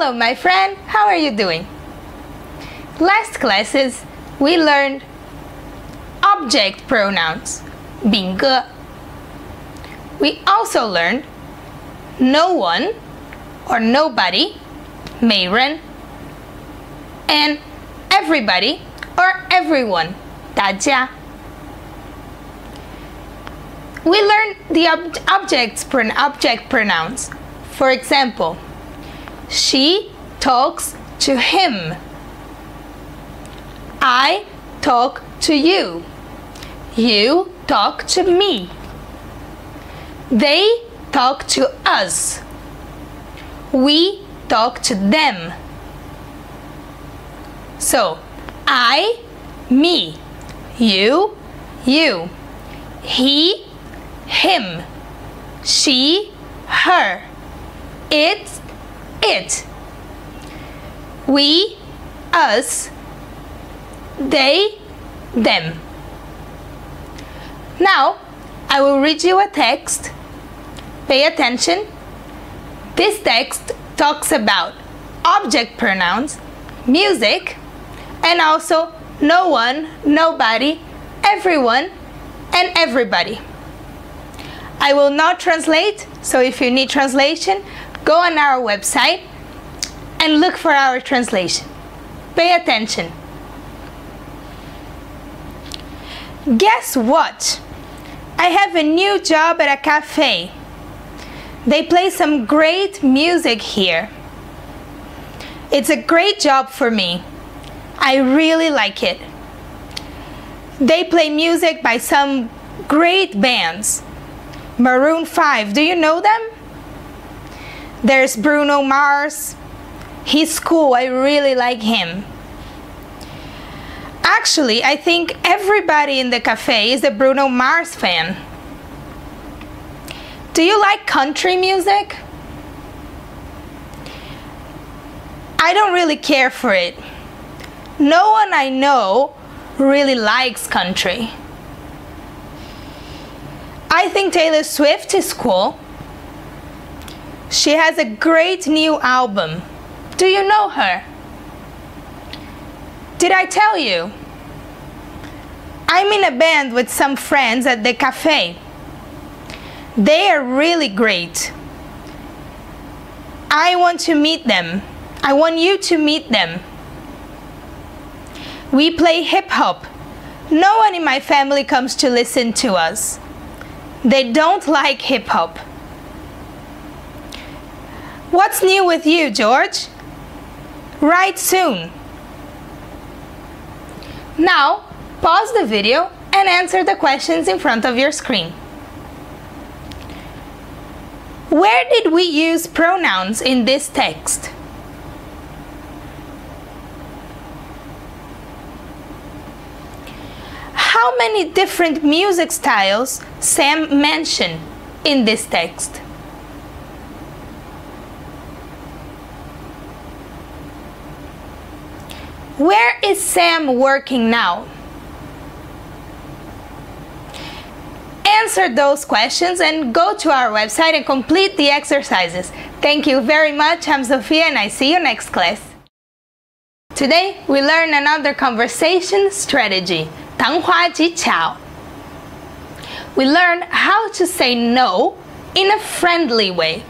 Hello, my friend, how are you doing? Last classes, we learned object pronouns, 宾格. We also learned no one or nobody, 没人, and everybody or everyone, 大家. We learned the ob objects, object pronouns. For example, she talks to him. I talk to you. You talk to me. They talk to us. We talk to them. So, I, me. You, you. He, him. She, her. It, it. We, us. They, them. Now, I will read you a text. Pay attention. This text talks about object pronouns, music, and also no one, nobody, everyone, and everybody. I will not translate, so if you need translation, go on our website and look for our translation. Pay attention. Guess what? I have a new job at a cafe. They play some great music here. It's a great job for me. I really like it. They play music by some great bands. Maroon 5, do you know them? There's Bruno Mars. He's cool, I really like him. Actually, I think everybody in the cafe is a Bruno Mars fan. Do you like country music? I don't really care for it. No one I know really likes country. I think Taylor Swift is cool. She has a great new album. Do you know her? Did I tell you? I'm in a band with some friends at the cafe. They are really great. I want to meet them. I want you to meet them. We play hip hop. No one in my family comes to listen to us. They don't like hip hop. What's new with you, George? Write soon. Now, pause the video and answer the questions in front of your screen. Where did we use pronouns in this text? How many different music styles Sam mentioned in this text? Where is Sam working now? Answer those questions and go to our website and complete the exercises. Thank you very much. I'm Sophia and I see you next class. Today we learn another conversation strategy, 谈话技巧. We learn how to say no in a friendly way.